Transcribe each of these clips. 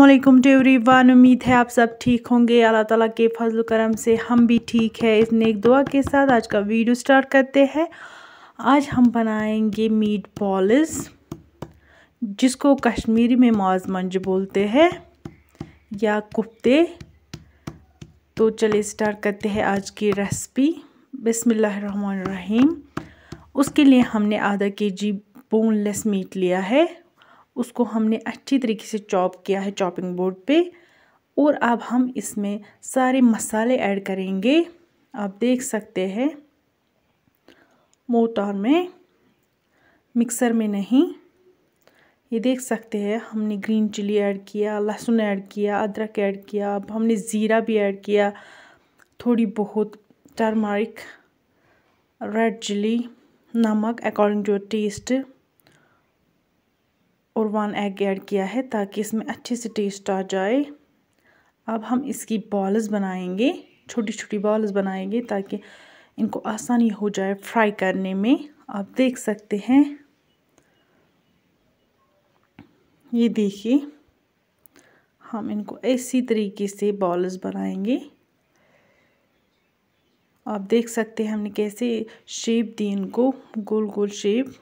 वालेकुम to everyone उम्मीद है आप सब ठीक होंगे। अल्लाह ताला के फजल करम से हम भी ठीक है। इस नेक दुआ के साथ आज का वीडियो स्टार्ट करते हैं। आज हम बनाएँगे मीट बॉल्स जिसको कश्मीरी में माज मंज बोलते हैं, या कुफ्ते। तो चलिए स्टार्ट करते हैं आज की रेसिपी। बिसमीम उसके लिए हमने आधा के जी बोनलेस मीट लिया है। उसको हमने अच्छी तरीके से चॉप किया है चॉपिंग बोर्ड पे। और अब हम इसमें सारे मसाले ऐड करेंगे। आप देख सकते हैं, मोटार में, मिक्सर में नहीं। ये देख सकते हैं, हमने ग्रीन चिली ऐड किया, लहसुन ऐड किया, अदरक ऐड किया, अब हमने ज़ीरा भी ऐड किया। थोड़ी बहुत टर्मरिक, रेड चिली, नमक अकॉर्डिंग टू टेस्ट और वन एग ऐड किया है ताकि इसमें अच्छे से टेस्ट आ जाए। अब हम इसकी बॉल्स बनाएँगे छोटी छोटी बॉल्स बनाएँगे ताकि इनको आसानी हो जाए फ्राई करने में। आप देख सकते हैं। ये देखिए, हम इनको ऐसी तरीके से बॉल्स बनाएँगे। आप देख सकते हैं हमने कैसे शेप दी इनको गोल गोल शेप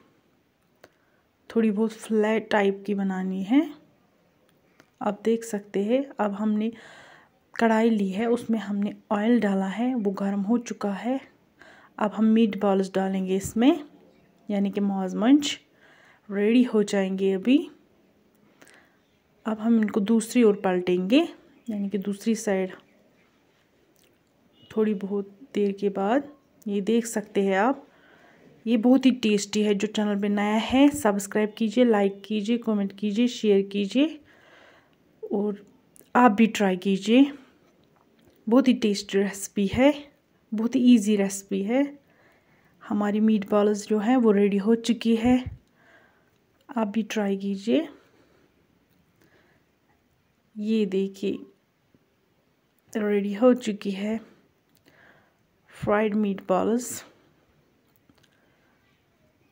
थोड़ी बहुत फ्लैट टाइप की बनानी है। आप देख सकते हैं, अब हमने कढ़ाई ली है, उसमें हमने ऑयल डाला है, वो गर्म हो चुका है। अब हम मीट बॉल्स डालेंगे इसमें, यानी कि मौज मंच। रेडी हो जाएँगे अभी। अब हम इनको दूसरी ओर पलटेंगे, यानी कि दूसरी साइड थोड़ी बहुत देर के बाद, ये देख सकते हैं आप ये बहुत ही टेस्टी है जो चैनल पे नया है। सब्सक्राइब कीजिए, लाइक कीजिए, कमेंट कीजिए, शेयर कीजिए और आप भी ट्राई कीजिए। बहुत ही टेस्टी रेसिपी है, बहुत ही इजी रेसिपी है। हमारी मीट बॉल्स जो है वो रेडी हो चुकी है। आप भी ट्राई कीजिए। ये देखिए रेडी हो चुकी है। Fried meat balls